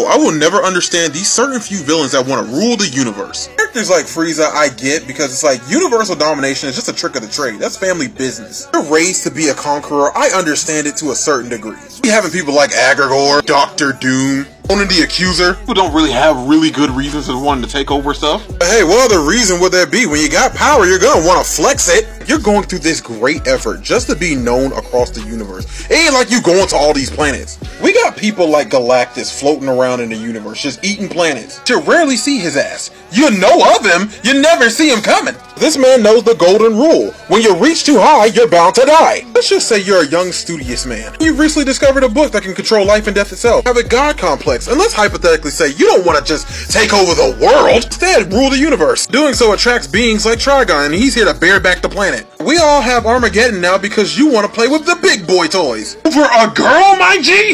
I will never understand these certain few villains that want to rule the universe. Characters like Frieza, I get because it's like universal domination is just a trick of the trade. That's family business. You're raised to be a conqueror. I understand it to a certain degree. You having people like Aggregor, Doctor Doom, Ronan the Accuser, who don't really have really good reasons for wanting to take over stuff. But hey, what other reason would there be? When you got power, you're gonna want to flex it. You're going through this great effort just to be known across the universe. It ain't like you going to all these planets. We got people like Galactus floating around in the universe, just eating planets. You rarely see his ass. You know of him, you never see him coming. This man knows the golden rule. When you reach too high, you're bound to die. Let's just say you're a young, studious man. You've recently discovered a book that can control life and death itself. Have a god complex, and let's hypothetically say you don't want to just take over the world. Instead, rule the universe. Doing so attracts beings like Trigon, and he's here to bear back the planet. We all have Armageddon now because you want to play with the big boy toys. Over a girl, my G?